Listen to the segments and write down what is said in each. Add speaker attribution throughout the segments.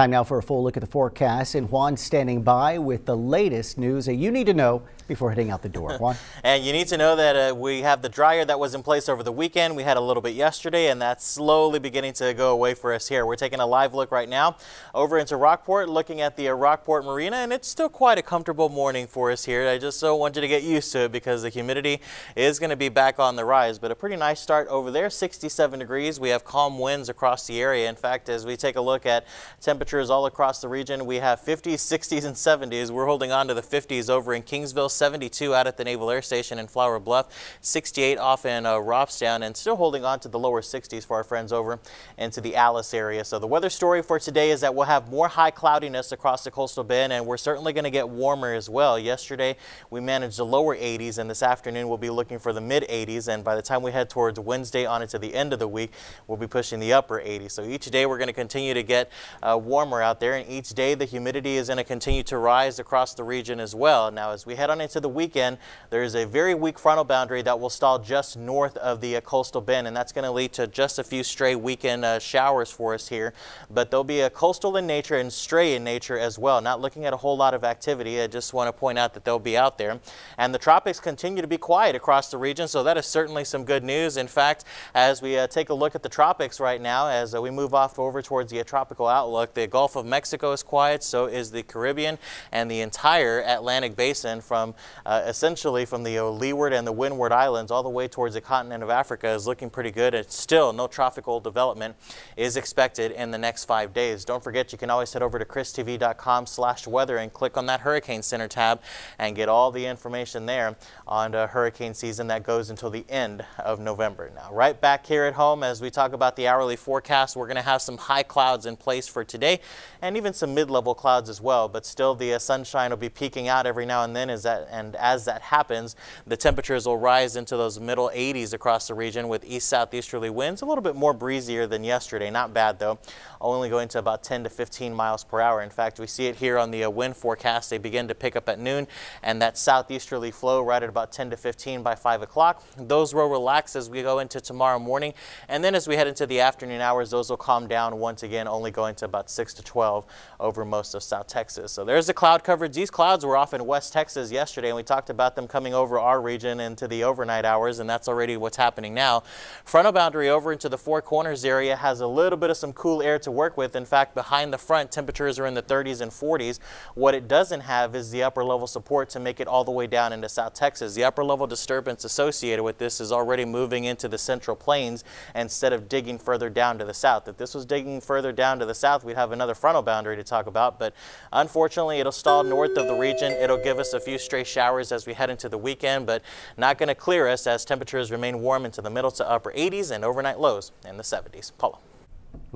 Speaker 1: Time now for a full look at the forecast. And Juan standing by with the latest news that you need to know before heading out the door. Juan?
Speaker 2: and you need to know that uh, we have the dryer that was in place over the weekend. We had a little bit yesterday and that's slowly beginning to go away for us here. We're taking a live look right now over into Rockport, looking at the uh, Rockport Marina and it's still quite a comfortable morning for us here. I just so want you to get used to it because the humidity is going to be back on the rise, but a pretty nice start over there, 67 degrees. We have calm winds across the area. In fact, as we take a look at temperatures all across the region, we have 50s, 60s, and 70s. We're holding on to the 50s over in Kingsville, 72 out at the Naval Air Station in Flour Bluff, 68 off in uh, and still holding on to the lower 60s for our friends over into the Alice area. So the weather story for today is that we'll have more high cloudiness across the coastal bend, and we're certainly going to get warmer as well. Yesterday, we managed the lower 80s, and this afternoon we'll be looking for the mid 80s, and by the time we head towards Wednesday on into the end of the week, we'll be pushing the upper 80s. So each day we're going to continue to get uh, warmer out there, and each day the humidity is going to continue to rise across the region as well. Now, as we head on into the weekend, there is a very weak frontal boundary that will stall just north of the uh, coastal bend, and that's going to lead to just a few stray weekend uh, showers for us here. But they'll be a coastal in nature and stray in nature as well. Not looking at a whole lot of activity. I just want to point out that they'll be out there. And the tropics continue to be quiet across the region, so that is certainly some good news. In fact, as we uh, take a look at the tropics right now, as uh, we move off over towards the tropical outlook, the Gulf of Mexico is quiet, so is the Caribbean and the entire Atlantic basin from uh, essentially from the Leeward and the Windward Islands all the way towards the continent of Africa is looking pretty good. It's still no tropical development is expected in the next five days. Don't forget you can always head over to kristv.com slash weather and click on that Hurricane Center tab and get all the information there on uh, hurricane season that goes until the end of November. Now right back here at home as we talk about the hourly forecast we're going to have some high clouds in place for today and even some mid-level clouds as well but still the uh, sunshine will be peeking out every now and then as that and as that happens the temperatures will rise into those middle 80s across the region with east southeasterly winds. A little bit more breezier than yesterday. Not bad though. Only going to about 10 to 15 miles per hour. In fact we see it here on the uh, wind forecast. They begin to pick up at noon and that southeasterly flow right at about 10 to 15 by 5 o'clock. Those will relax as we go into tomorrow morning. And then as we head into the afternoon hours those will calm down once again only going to about 6 to 12 over most of South Texas. So there's the cloud coverage. These clouds were off in West Texas yesterday, and we talked about them coming over our region into the overnight hours, and that's already what's happening now. Frontal boundary over into the Four Corners area has a little bit of some cool air to work with. In fact, behind the front, temperatures are in the 30s and 40s. What it doesn't have is the upper level support to make it all the way down into South Texas. The upper level disturbance associated with this is already moving into the central plains instead of digging further down to the south. If this was digging further down to the south, we'd have another frontal boundary to talk about, but unfortunately it'll stall north of the region. It'll give us a few stray showers as we head into the weekend, but not going to clear us as temperatures remain warm into the middle to upper 80s and overnight lows in the 70s. Paula.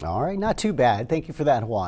Speaker 1: All right, not too bad. Thank you for that, Juan.